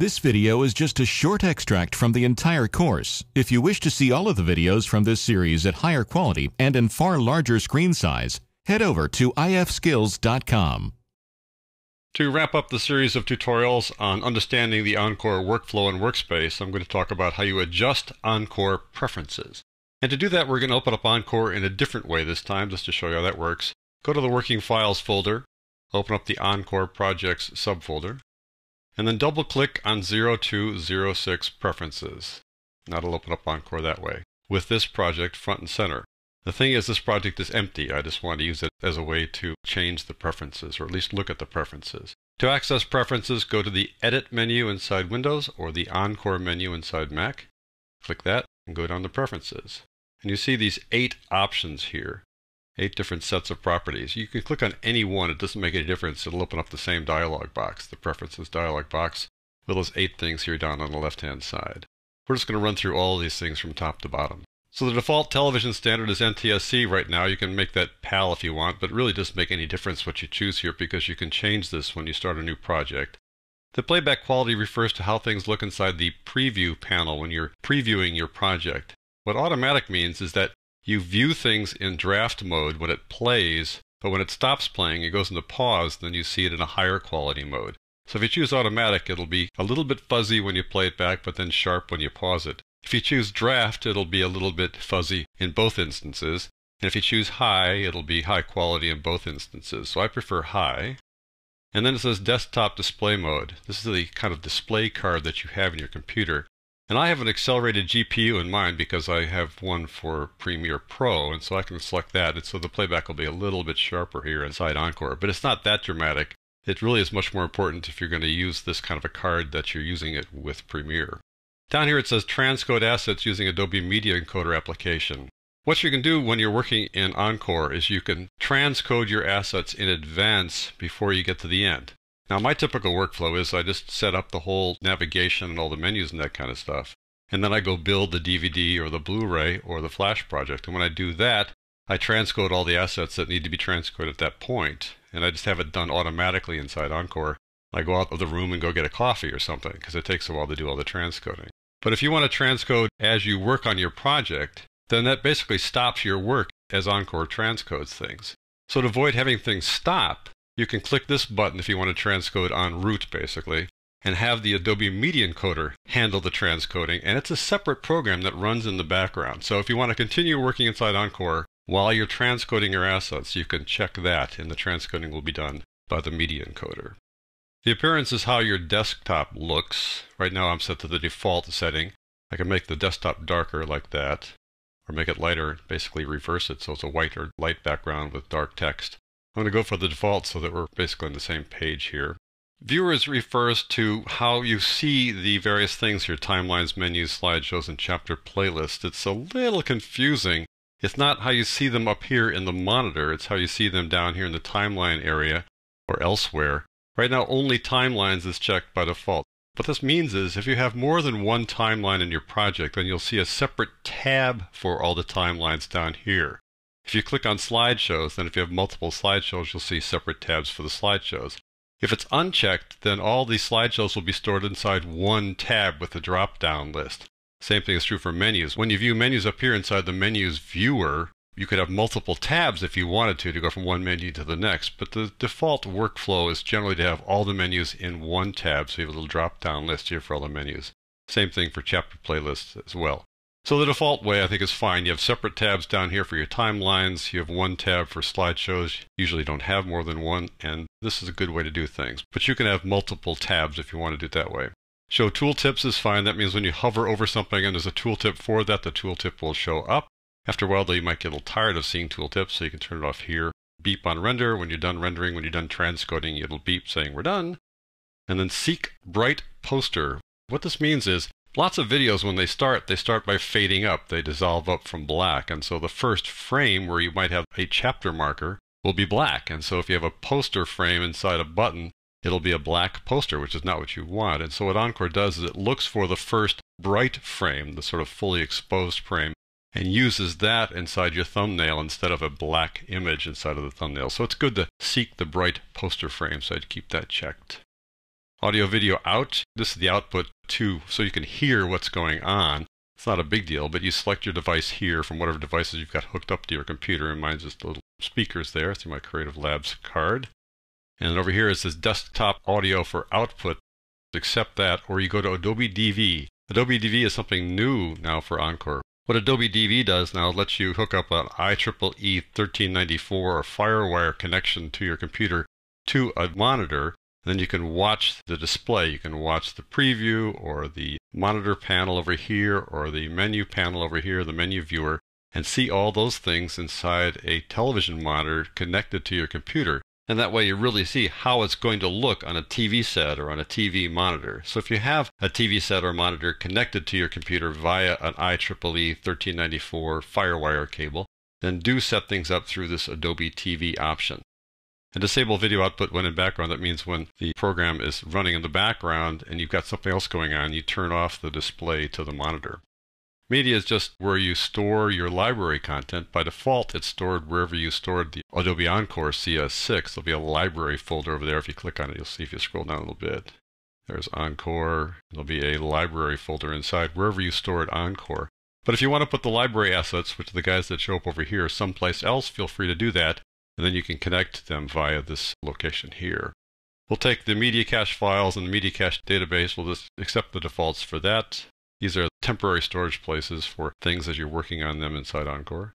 This video is just a short extract from the entire course. If you wish to see all of the videos from this series at higher quality and in far larger screen size, head over to ifskills.com. To wrap up the series of tutorials on understanding the Encore workflow and workspace, I'm going to talk about how you adjust Encore preferences. And to do that, we're going to open up Encore in a different way this time, just to show you how that works. Go to the Working Files folder, open up the Encore Projects subfolder, and then double click on 0206 Preferences. That'll open up Encore that way, with this project front and center. The thing is, this project is empty. I just want to use it as a way to change the preferences, or at least look at the preferences. To access preferences, go to the Edit menu inside Windows, or the Encore menu inside Mac. Click that, and go down to Preferences. And you see these eight options here eight different sets of properties. You can click on any one, it doesn't make any difference. It'll open up the same dialog box, the preferences dialog box, with those eight things here down on the left hand side. We're just going to run through all of these things from top to bottom. So the default television standard is NTSC right now. You can make that PAL if you want, but really doesn't make any difference what you choose here because you can change this when you start a new project. The playback quality refers to how things look inside the preview panel when you're previewing your project. What automatic means is that you view things in draft mode when it plays, but when it stops playing, it goes into pause, then you see it in a higher quality mode. So if you choose automatic, it'll be a little bit fuzzy when you play it back, but then sharp when you pause it. If you choose draft, it'll be a little bit fuzzy in both instances. And if you choose high, it'll be high quality in both instances. So I prefer high. And then it says desktop display mode. This is the kind of display card that you have in your computer. And I have an accelerated GPU in mind because I have one for Premiere Pro, and so I can select that, and so the playback will be a little bit sharper here inside Encore. But it's not that dramatic. It really is much more important if you're going to use this kind of a card that you're using it with Premiere. Down here it says transcode assets using Adobe Media Encoder application. What you can do when you're working in Encore is you can transcode your assets in advance before you get to the end. Now, my typical workflow is I just set up the whole navigation and all the menus and that kind of stuff. And then I go build the DVD or the Blu ray or the Flash project. And when I do that, I transcode all the assets that need to be transcoded at that point, and I just have it done automatically inside Encore. I go out of the room and go get a coffee or something because it takes a while to do all the transcoding. But if you want to transcode as you work on your project, then that basically stops your work as Encore transcodes things. So to avoid having things stop, you can click this button if you want to transcode en route, basically, and have the Adobe Media Encoder handle the transcoding. And it's a separate program that runs in the background. So if you want to continue working inside Encore while you're transcoding your assets, you can check that, and the transcoding will be done by the Media Encoder. The appearance is how your desktop looks. Right now I'm set to the default setting. I can make the desktop darker like that, or make it lighter, basically reverse it so it's a white or light background with dark text. I'm going to go for the default so that we're basically on the same page here. Viewers refers to how you see the various things here, timelines, menus, slideshows, and chapter playlists. It's a little confusing. It's not how you see them up here in the monitor, it's how you see them down here in the timeline area or elsewhere. Right now, only timelines is checked by default. What this means is if you have more than one timeline in your project, then you'll see a separate tab for all the timelines down here. If you click on slideshows, then if you have multiple slideshows, you'll see separate tabs for the slideshows. If it's unchecked, then all these slideshows will be stored inside one tab with a drop down list. Same thing is true for menus. When you view menus up here inside the menus viewer, you could have multiple tabs if you wanted to to go from one menu to the next, but the default workflow is generally to have all the menus in one tab, so you have a little drop down list here for all the menus. Same thing for chapter playlists as well. So the default way I think is fine. You have separate tabs down here for your timelines. You have one tab for slideshows. Usually don't have more than one, and this is a good way to do things. But you can have multiple tabs if you want to do it that way. Show tooltips is fine. That means when you hover over something and there's a tooltip for that, the tooltip will show up. After a while, though, you might get a little tired of seeing tooltips, so you can turn it off here. Beep on render. When you're done rendering, when you're done transcoding, it'll beep saying we're done. And then seek bright poster. What this means is Lots of videos, when they start, they start by fading up. They dissolve up from black. And so the first frame where you might have a chapter marker will be black. And so if you have a poster frame inside a button, it'll be a black poster, which is not what you want. And so what Encore does is it looks for the first bright frame, the sort of fully exposed frame, and uses that inside your thumbnail instead of a black image inside of the thumbnail. So it's good to seek the bright poster frame, so I'd keep that checked. Audio video out, this is the output to, so you can hear what's going on. It's not a big deal, but you select your device here from whatever devices you've got hooked up to your computer, and mine's just little speakers there through my Creative Labs card. And over here it says desktop audio for output. Accept that, or you go to Adobe DV. Adobe DV is something new now for Encore. What Adobe DV does now lets you hook up an IEEE 1394 or FireWire connection to your computer to a monitor. Then you can watch the display. You can watch the preview or the monitor panel over here or the menu panel over here, the menu viewer, and see all those things inside a television monitor connected to your computer. And that way you really see how it's going to look on a TV set or on a TV monitor. So if you have a TV set or monitor connected to your computer via an IEEE 1394 FireWire cable, then do set things up through this Adobe DV option. And disable video output when in background, that means when the program is running in the background and you've got something else going on, you turn off the display to the monitor. Media is just where you store your library content. By default, it's stored wherever you stored the Adobe Encore CS6. There'll be a library folder over there. If you click on it, you'll see if you scroll down a little bit. There's Encore. There'll be a library folder inside wherever you stored Encore. But if you want to put the library assets, which are the guys that show up over here, someplace else, feel free to do that. And then you can connect them via this location here. We'll take the media cache files and the media cache database. We'll just accept the defaults for that. These are temporary storage places for things as you're working on them inside Encore.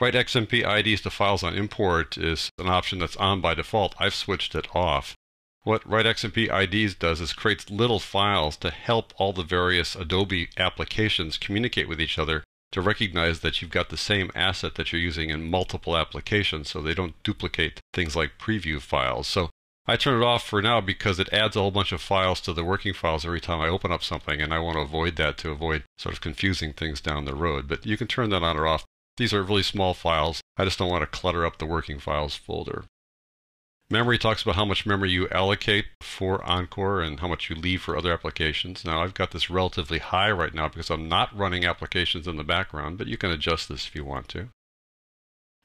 Write XMP IDs to files on import is an option that's on by default. I've switched it off. What Write XMP IDs does is creates little files to help all the various Adobe applications communicate with each other to recognize that you've got the same asset that you're using in multiple applications so they don't duplicate things like preview files. So I turn it off for now because it adds a whole bunch of files to the working files every time I open up something, and I want to avoid that to avoid sort of confusing things down the road. But you can turn that on or off. These are really small files. I just don't want to clutter up the working files folder. Memory talks about how much memory you allocate for Encore and how much you leave for other applications. Now, I've got this relatively high right now because I'm not running applications in the background, but you can adjust this if you want to.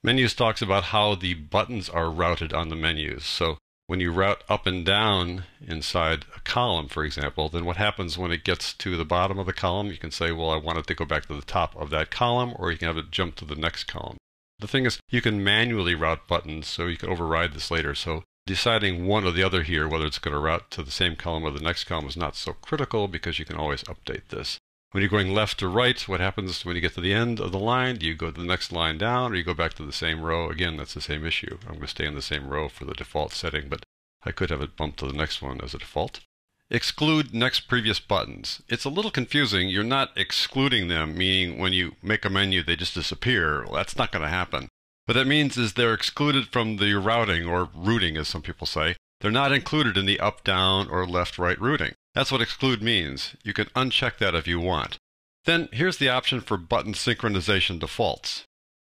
Menus talks about how the buttons are routed on the menus. So when you route up and down inside a column, for example, then what happens when it gets to the bottom of the column? You can say, well, I want it to go back to the top of that column, or you can have it jump to the next column. The thing is, you can manually route buttons, so you can override this later. So deciding one or the other here, whether it's going to route to the same column or the next column, is not so critical because you can always update this. When you're going left to right, what happens when you get to the end of the line? Do you go to the next line down or you go back to the same row? Again, that's the same issue. I'm going to stay in the same row for the default setting, but I could have it bumped to the next one as a default. Exclude next previous buttons. It's a little confusing. You're not excluding them, meaning when you make a menu, they just disappear. Well, that's not going to happen. What that means is they're excluded from the routing, or routing as some people say. They're not included in the up, down, or left, right routing. That's what exclude means. You can uncheck that if you want. Then here's the option for button synchronization defaults.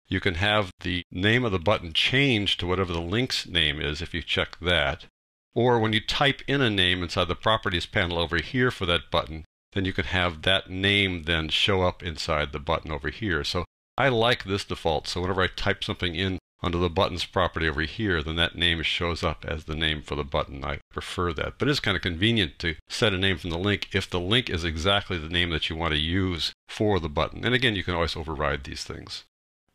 You can have the name of the button change to whatever the link's name is if you check that. Or when you type in a name inside the properties panel over here for that button, then you can have that name then show up inside the button over here. So I like this default. So whenever I type something in under the buttons property over here, then that name shows up as the name for the button. I prefer that. But it's kind of convenient to set a name from the link if the link is exactly the name that you want to use for the button. And again, you can always override these things.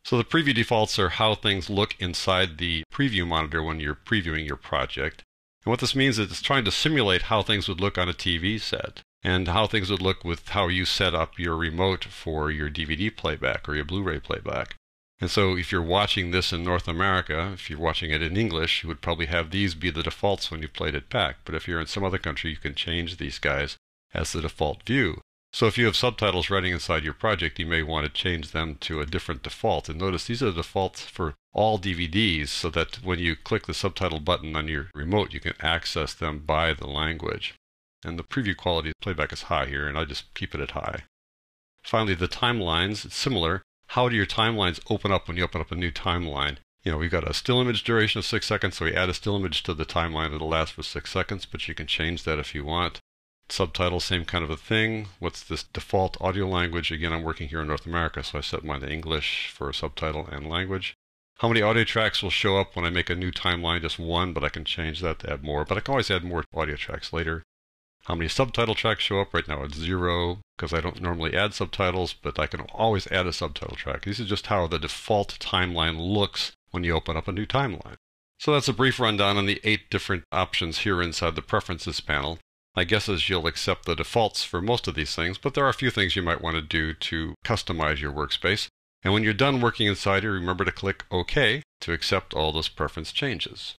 So the preview defaults are how things look inside the preview monitor when you're previewing your project. And what this means is it's trying to simulate how things would look on a TV set and how things would look with how you set up your remote for your DVD playback or your Blu-ray playback. And so if you're watching this in North America, if you're watching it in English, you would probably have these be the defaults when you played it back. But if you're in some other country, you can change these guys as the default view. So if you have subtitles running inside your project, you may want to change them to a different default. And notice these are the defaults for all DVDs so that when you click the subtitle button on your remote, you can access them by the language. And the preview quality playback is high here, and I just keep it at high. Finally, the timelines, it's similar how do your timelines open up when you open up a new timeline? You know, we've got a still image duration of six seconds, so we add a still image to the timeline. It'll last for six seconds, but you can change that if you want. Subtitles, same kind of a thing. What's this default audio language? Again, I'm working here in North America, so I set mine to English for subtitle and language. How many audio tracks will show up when I make a new timeline? Just one, but I can change that to add more. But I can always add more audio tracks later. how many subtitle tracks show up. Right now it's zero because I don't normally add subtitles, but I can always add a subtitle track. This is just how the default timeline looks when you open up a new timeline. So that's a brief rundown on the eight different options here inside the Preferences panel. My guess is you'll accept the defaults for most of these things, but there are a few things you might want to do to customize your workspace. And when you're done working inside here, remember to click OK to accept all those preference changes.